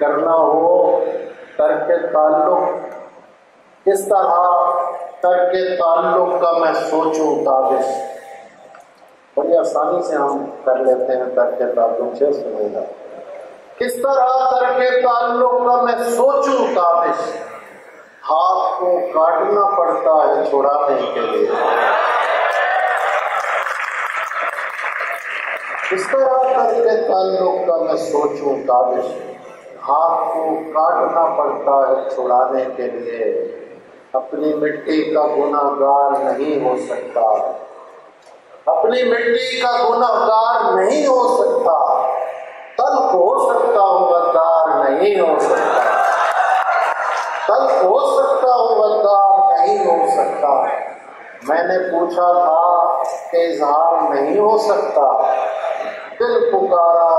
करना हो, तर्क ताल्लुक। किस तरह तर्क ताल्लुक का मैं सोचूं ताबिश बड़ी आसानी से हम कर लेते हैं तर्क ताल्लुक से, सुनेगा। किस तरह तर्क ताल्लुक का मैं सोचूं ताबिश हाथ को काटना पड़ता है छुड़ाने के लिए। किस तरह करके ताल्लुक का मैं सोचूं ताबिश हाथ को काटना पड़ता है छुड़ाने के लिए। अपनी मिट्टी का गुनाहगार नहीं हो सकता। अपनी मिट्टी का गुनाहगार नहीं हो सकता। तल हो सकता हूँ, गद्दार नहीं हो सकता। कल हो सकता हूँ, गद्दार नहीं हो सकता। मैंने पूछा था कि इजहार नहीं हो सकता। दिल पुकारा